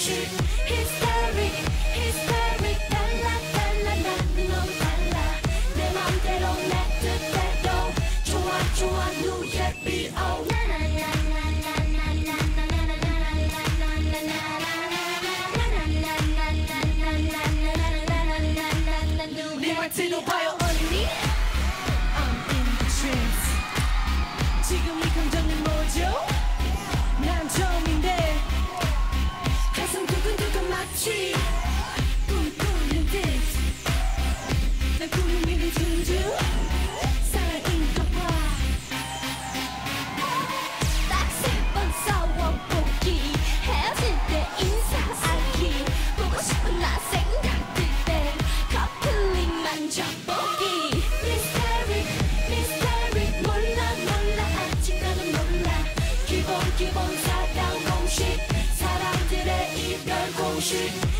History, history, 내 맘대로 내 뜻대로 좋아 좋아 I'm in the trance ocean